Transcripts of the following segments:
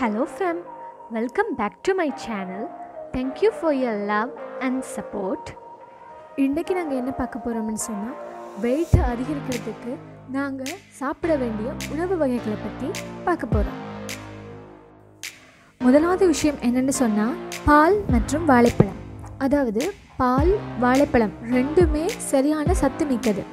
Hello, fam. Welcome back to my channel. Thank you for your love and support. இன்றைக்கி நாங்கள் என்ன பார்க்க போகிறோம்னு சொன்னால் வெயிட்டை அதிகரிக்கிறதுக்கு நாங்கள் சாப்பிட வேண்டிய உணவு வகைகளை பற்றி பார்க்க போகிறோம் முதலாவது விஷயம் என்னென்னு சொன்னால் பால் மற்றும் வாழைப்பழம் அதாவது பால் வாழைப்பழம் ரெண்டுமே சரியான சத்து மிக்கது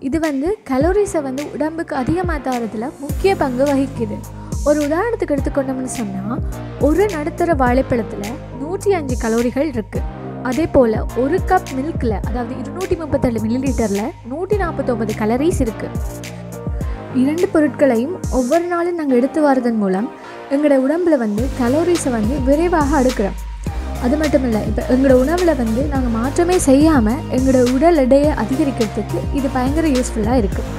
இது வந்து கலோரிஸை வந்து உடம்புக்கு அதிகமாக தரதுல முக்கிய பங்கு வகிக்குது ஒரு உதாரணத்துக்கு எடுத்துக்கொண்டோம்னு சொன்னால் ஒரு நடுத்தர வாழைப்பழத்தில் நூற்றி அஞ்சு கலோரிகள் இருக்குது அதே போல் ஒரு கப் மில்கில் அதாவது இருநூற்றி முப்பத்தேழு மில்லி லிட்டரில் நூற்றி நாற்பத்தொம்பது கலரிஸ் இருக்குது இரண்டு பொருட்களையும் ஒவ்வொரு நாளும் நாங்கள் எடுத்து வரதன் மூலம் எங்களோட உடம்பில் வந்து கலோரிஸை வந்து விரைவாக அடுக்கிறோம். அது மட்டும் இல்லை இப்போ எங்களோட உணவில் வந்து நாங்கள் மாற்றமே செய்யாமல் எங்களோட உடல் எடையை அதிகரிக்கிறதுக்கு இது பயங்கர யூஸ்ஃபுல்லாக இருக்குது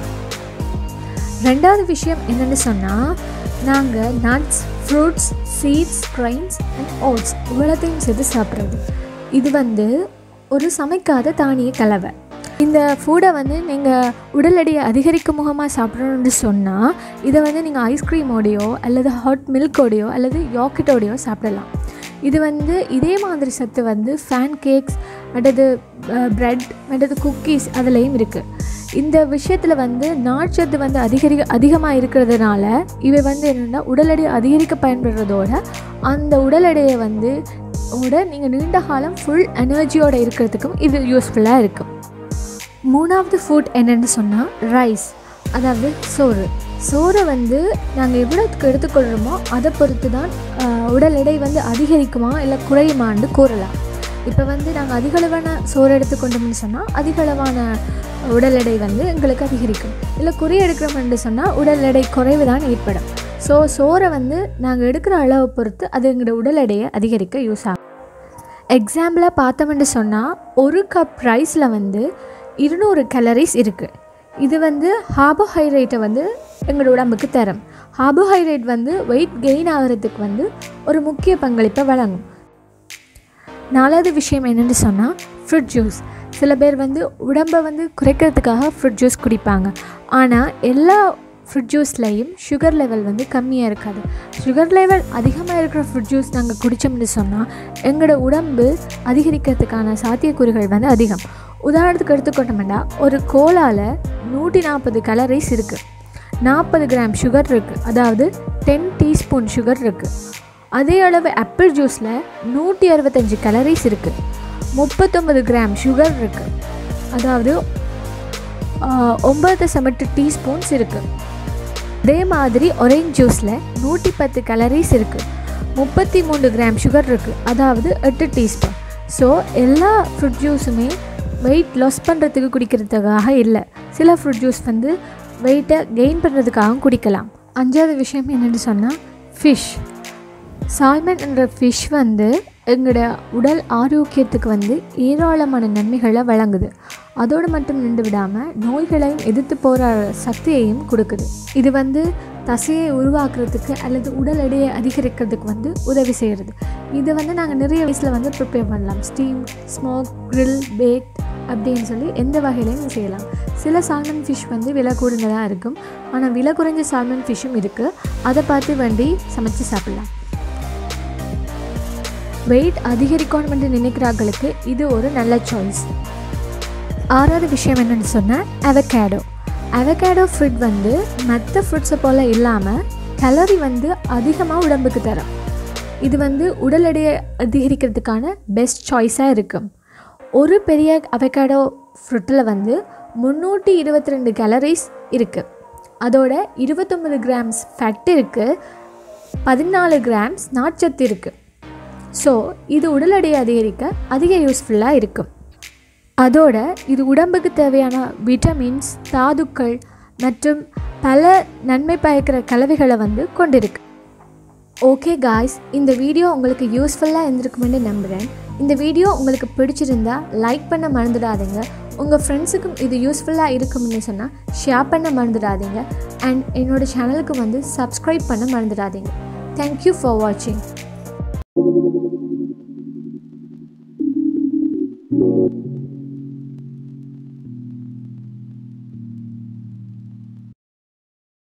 ரெண்டாவது விஷயம் என்னென்னு சொன்னால் நாங்கள் nuts fruits seeds grains and oats இவ்வளோத்தையும் சேர்த்து சாப்பிட்றது. இது வந்து ஒரு சமைக்காத தானிய கலவை. இந்த ஃபுட்டை வந்து நீங்கள் உடல் எடையை அதிகரிக்கும் முகமாக சாப்பிடணும்னு சொன்னால் இதை வந்து நீங்கள் ஐஸ்கிரீமோடையோ அல்லது ஹாட் மில்கோடையோ அல்லது யாக்கெட்டோடையோ சாப்பிடலாம். இது வந்து இதே மாதிரி சத்து வந்து ஃபேன் கேக்ஸ் அல்லது ப்ரெட் அல்லது குக்கீஸ் அதுலேயும் இருக்குது இந்த விஷயத்தில் வந்து நார்ச்சத்து வந்து அதிகரி அதிகமாக இருக்கிறதுனால இவை வந்து என்னென்னா உடல் எடை அதிகரிக்க பயன்படுறதோட அந்த உடல் எடையை வந்து கூட நீங்கள் நீண்ட காலம் ஃபுல் எனர்ஜியோடு இருக்கிறதுக்கும் இது யூஸ்ஃபுல்லாக இருக்கும். மூணாவது ஃபுட் என்னென்னு சொன்னால் ரைஸ் அதாவது சோறு. சோறை வந்து நாங்கள் எவ்வளோத்துக்கு எடுத்துக்கொள்கிறோமோ அதை பொறுத்து தான் உடல் எடை வந்து அதிகரிக்குமா இல்லை குறையுமான்னு கூறலாம். இப்போ வந்து நாங்கள் அதிகளவான சோறு எடுத்துக்கொண்டோம்னு சொன்னால் அதிகளவான உடல் எடை வந்து எங்களுக்கு அதிகரிக்கும். இல்லை குறி எடுக்கிறோம்னு சொன்னால் உடல் எடை குறைவு தான் ஏற்படும். ஸோ சோறை வந்து நாங்கள் எடுக்கிற அளவை பொறுத்து அது எங்களோட உடல் எடையை அதிகரிக்க யூஸ் ஆகும். எக்ஸாம்பிளாக பார்த்தோம்னு சொன்னால் ஒரு கப் ரைஸில் வந்து இருநூறு கலரிஸ் இருக்குது இது வந்து ஹார்போஹைட்ரேட்டை வந்து எங்களோட உடம்புக்கு தரும். ஹார்போஹைட்ரேட் வந்து வெயிட் கெயின் ஆகிறதுக்கு வந்து ஒரு முக்கிய பங்களிப்பை வழங்கும். நாலாவது விஷயம் என்னென்னு சொன்னால் ஃப்ரூட் ஜூஸ் சில பேர் வந்து உடம்பை வந்து குறைக்கிறதுக்காக ஃப்ரூட் ஜூஸ் குடிப்பாங்க. ஆனால் எல்லா ஃப்ரூட் ஜூஸ்லேயும் சுகர் லெவல் வந்து கம்மியாக இருக்காது. சுகர் லெவல் அதிகமாக இருக்கிற ஃப்ரூட் ஜூஸ் நாங்கள் குடித்தோம்னு சொன்னால் எங்களோட உடம்பு அதிகரிக்கிறதுக்கான சாத்தியக்கூறுகள் வந்து அதிகம். உதாரணத்துக்கு எடுத்துக்கொண்டோம்னா ஒரு கோலால் நூற்றி நாற்பது கலரிஸ் இருக்குது நாற்பது கிராம் சுகர் இருக்குது அதாவது டென் டீஸ்பூன் சுகர் இருக்குது அதே அளவு ஆப்பிள் ஜூஸில் நூற்றி அறுபத்தஞ்சு கலரிஸ் இருக்குது முப்பத்தொம்பது கிராம் சுகர் இருக்குது அதாவது ஒம்பது சமட்டு டீஸ்பூன்ஸ் இருக்குது அதே மாதிரி ஒரேஞ்ச் ஜூஸில் நூற்றி பத்து கலரிஸ் இருக்குது முப்பத்தி மூணு கிராம் சுகர் இருக்குது அதாவது எட்டு டீஸ்பூன் ஸோ எல்லா ஃப்ரூட் ஜூஸுமே வெயிட் லாஸ் பண்ணுறதுக்கு குடிக்கிறதுக்காக இல்லை. சில ஃப்ரூட் ஜூஸ் வந்து வெயிட்டை கெயின் பண்ணுறதுக்காகவும் குடிக்கலாம். அஞ்சாவது விஷயம் என்னென்னு சொன்னால் ஃபிஷ் சால்மன் என்ற ஃபிஷ் வந்து எங்களோட உடல் ஆரோக்கியத்துக்கு வந்து ஏராளமான நன்மைகளை வழங்குது. அதோடு மட்டும் நின்று விடாமல் நோய்களையும் எதிர்த்து போகிற சக்தியையும் கொடுக்குது. இது வந்து தசையை உருவாக்குறதுக்கு அல்லது உடல் எடையை அதிகரிக்கிறதுக்கு வந்து உதவி செய்கிறது இது வந்து நாங்கள் நிறைய வயசில் வந்து ப்ரிப்பேர் பண்ணலாம். ஸ்டீம் ஸ்மோக் க்ரில் பேக் அப்படின்னு சொல்லி எந்த வகையிலையும் செய்யலாம். சில சால்மன் ஃபிஷ் வந்து விலை கூடுதலாக இருக்கும். ஆனால் விலை குறைஞ்ச சால்மன் ஃபிஷ்ஷும் இருக்குது அதை பார்த்து வண்டி சமைச்சு சாப்பிட்லாம். வெயிட் அதிகரிக்கணும் என்று நினைக்கிறார்களுக்கு இது ஒரு நல்ல சாய்ஸ் ஆறாவது விஷயம் என்னென்னு சொன்னால் அவகேடோ அவகேடோ ஃப்ரூட் வந்து மற்ற ஃப்ரூட்ஸை போல் இல்லாமல் கலரி வந்து அதிகமாக உடம்புக்கு தரும். இது வந்து உடல் எடையை அதிகரிக்கிறதுக்கான பெஸ்ட் சாய்ஸாக இருக்கும் ஒரு பெரிய அவகேடோ ஃப்ரூட்டில் வந்து முந்நூற்றி இருபத்தி ரெண்டு கேலரிஸ் இருக்குது அதோட இருபத்தொம்பது கிராம்ஸ் ஃபேட் இருக்குது பதினாலு கிராம்ஸ் நாட்சத்து இருக்குது ஸோ இது உடல் எடையை அதிகரிக்க அதிக யூஸ்ஃபுல்லாக இருக்கும். அதோட இது உடம்புக்கு தேவையான விட்டமின்ஸ் தாதுக்கள் மற்றும் பல நன்மை பயக்கிற கலவைகளை வந்து கொண்டிருக்கு. ஓகே காய்ஸ் இந்த வீடியோ உங்களுக்கு யூஸ்ஃபுல்லாக இருந்திருக்குமென்னு நம்புகிறேன் இந்த வீடியோ உங்களுக்கு பிடிச்சிருந்தா லைக் பண்ண மறந்துடாதீங்க. உங்கள் ஃப்ரெண்ட்ஸுக்கும் இது யூஸ்ஃபுல்லாக இருக்கும்னு சொன்னால் ஷேர் பண்ண மறந்துடாதீங்க. அண்ட் என்னோடய சேனலுக்கு வந்து சப்ஸ்கிரைப் பண்ண மறந்துடாதீங்க. தேங்க்யூ ஃபார் வாட்சிங் thank you